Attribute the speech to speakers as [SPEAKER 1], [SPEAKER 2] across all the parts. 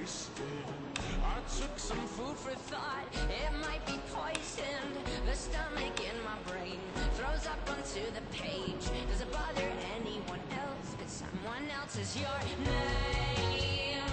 [SPEAKER 1] wasted. I took some food for thought, it might be poisoned. The
[SPEAKER 2] stomach in my
[SPEAKER 1] brain throws up onto the page. Does it bother anyone else? But someone else is
[SPEAKER 2] your name.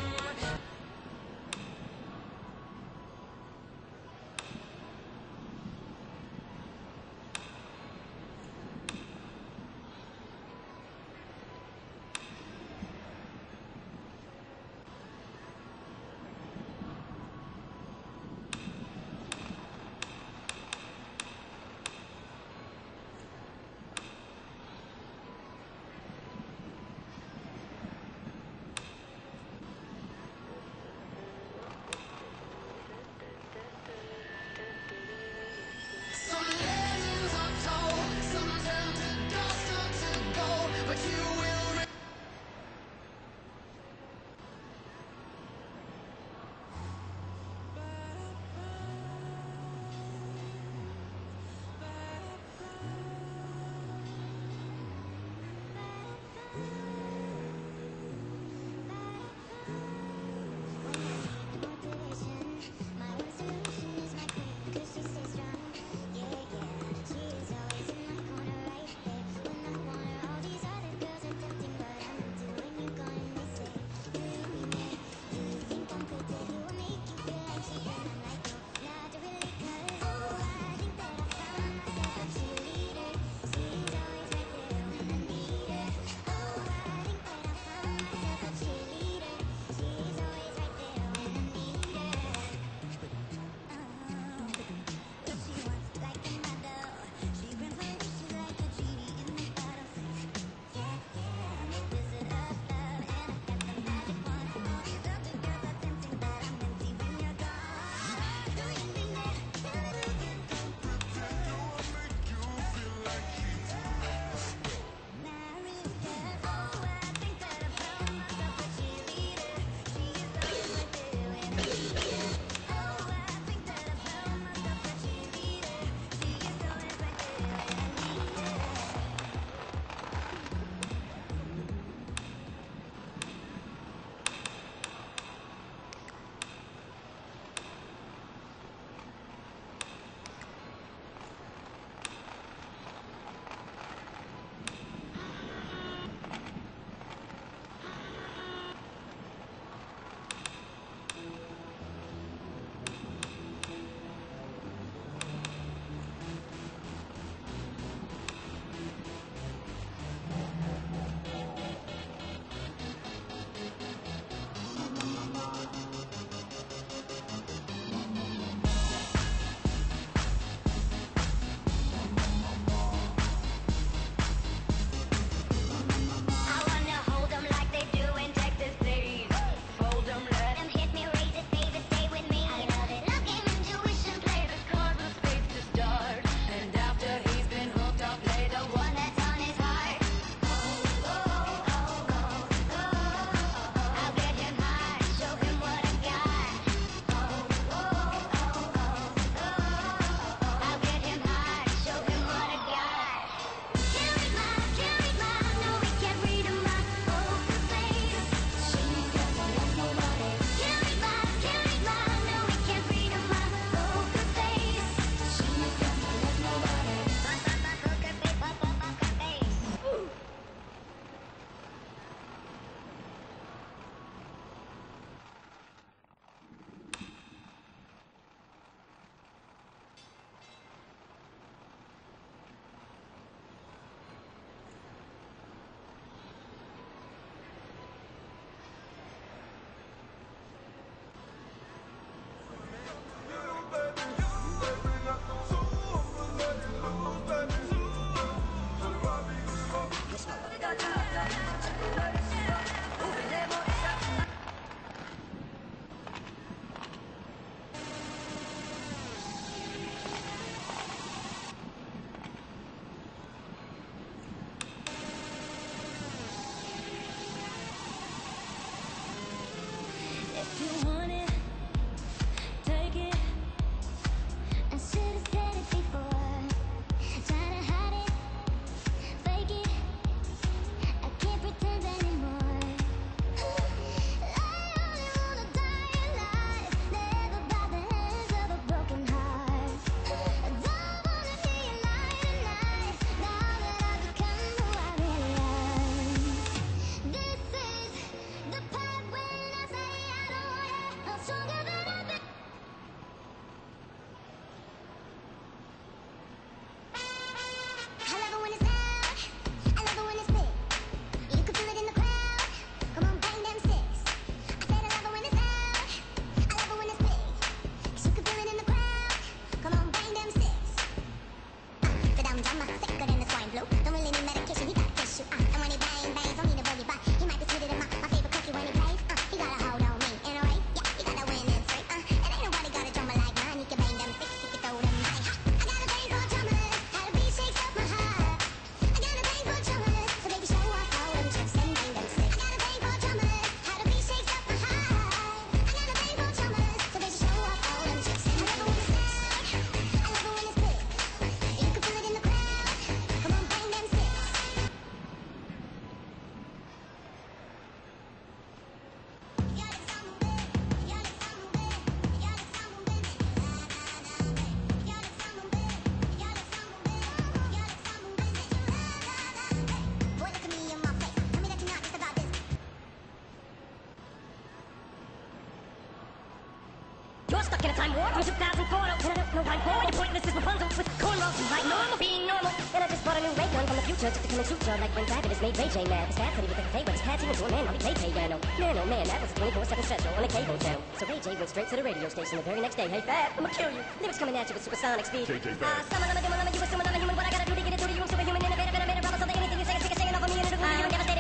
[SPEAKER 2] war. From 2004, an alternative no rhyme for. You're pointing this is Rapunzel with cornrows. He's like normal, being normal. And I just bought a new ray gun from the future just to come and shoot you. Like when Dragon has made Ray J mad. His dad said he was a favorite. His patching into a man, I'll be JJ Yano. Man, oh man, that was a 24-7 special on the cable channel. So Ray J went straight to the radio station the very next day. Hey, Fab, I'ma kill you. Lyrics coming at you with supersonic speed.
[SPEAKER 3] JJ Fab.
[SPEAKER 2] Uh, summon, I'm a demon, I'm a human, I'm a human. What I gotta do to get it through to you? I'm superhuman, innovative, better I made a rubber, so that anything you say is sick of saying off
[SPEAKER 4] of me. And it'll you and
[SPEAKER 1] devastate